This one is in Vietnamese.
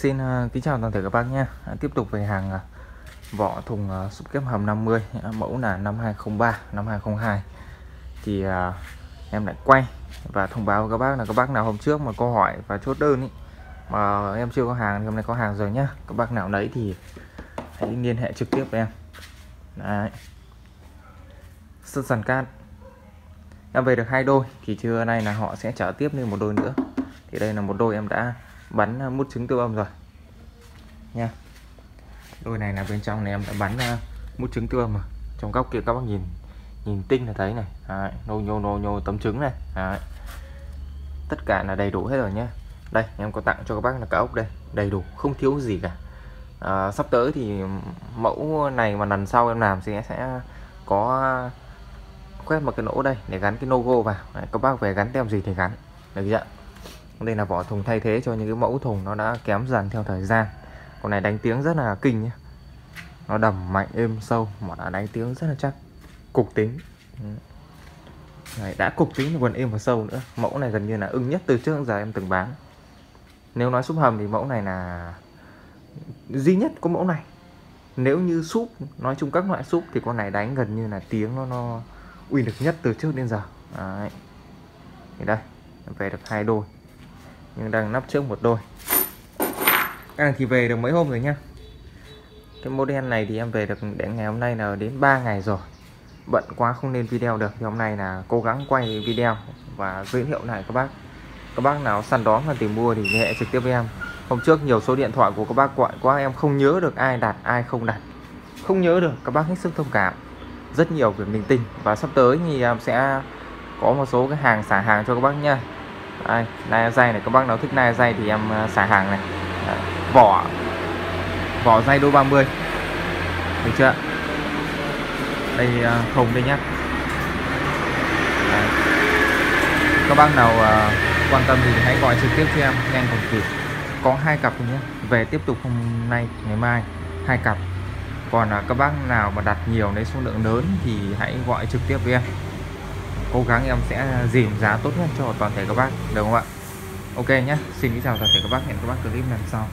Xin uh, kính chào toàn thể các bác nhé. À, tiếp tục về hàng uh, vỏ thùng uh, kép hầm 50 uh, à, Mẫu là năm 2003, năm 2002 Thì uh, em lại quay Và thông báo với các bác là các bác nào hôm trước mà câu hỏi và chốt đơn ý, Mà em chưa có hàng thì hôm nay có hàng rồi nhá. Các bác nào lấy thì hãy liên hệ trực tiếp với em. Đấy. Sơn sàn cát. Em về được hai đôi Thì trưa nay là họ sẽ trả tiếp lên một đôi nữa. Thì đây là một đôi em đã bắn à, mút trứng tự âm rồi. Nha. Đôi này là bên trong này em đã bắn à, mút trứng tiêu âm rồi. Trong góc kia các bác nhìn nhìn tinh là thấy này. Đấy, nô nhô nô nhô tấm trứng này. Đấy. tất cả là đầy đủ hết rồi nhé đây em có tặng cho các bác là cả ốc đây. Đầy đủ không thiếu gì cả. À, sắp tới thì mẫu này mà lần sau em làm sẽ sẽ có quét một cái lỗ đây để gắn cái logo vào. Đấy, các bác về gắn tem gì thì gắn. Được chưa? Đây là vỏ thùng thay thế cho những cái mẫu thùng nó đã kém dần theo thời gian. Con này đánh tiếng rất là kinh nhé nó đầm mạnh êm sâu mà đánh tiếng rất là chắc. Cục tính. Này đã cục tính còn êm và sâu nữa. Mẫu này gần như là ưng nhất từ trước đến giờ em từng bán. Nếu nói súp hầm thì mẫu này là duy nhất có mẫu này. Nếu như súp, nói chung các loại súp thì con này đánh gần như là tiếng nó nó uy lực nhất từ trước đến giờ. Đấy. thì đây về được hai đôi nhưng đang nắp trước một đôi. Cái này thì về được mấy hôm rồi nhá? Cái model này thì em về được đến ngày hôm nay là đến 3 ngày rồi. Bận quá không nên video được. Thì hôm nay là cố gắng quay video và giới thiệu lại các bác. Các bác nào săn đón và tìm mua thì liên hệ trực tiếp với em. Hôm trước nhiều số điện thoại của các bác gọi quá, em không nhớ được ai đặt, ai không đặt. Không nhớ được, các bác hết sức thông cảm. Rất nhiều việc linh tinh. Và sắp tới thì em sẽ có một số cái hàng xả hàng cho các bác nha đây nai dây này các bác nào thích nai dây thì em à, xả hàng này. Đấy, vỏ. Vỏ dây đôi 30 được chưa? Đây à, không đây nhá. Đấy. các bác nào uh, quan tâm thì hãy gọi trực tiếp cho em nhanh còn kịp. Có hai cặp nhé về tiếp tục hôm nay ngày mai hai cặp. Còn uh, các bác nào mà đặt nhiều lấy số lượng lớn thì hãy gọi trực tiếp với em cố gắng em sẽ dìm giá tốt nhất cho toàn thể các bác, được không ạ? Ok nhé xin kính chào toàn thể các bác, hẹn các bác clip lần sau.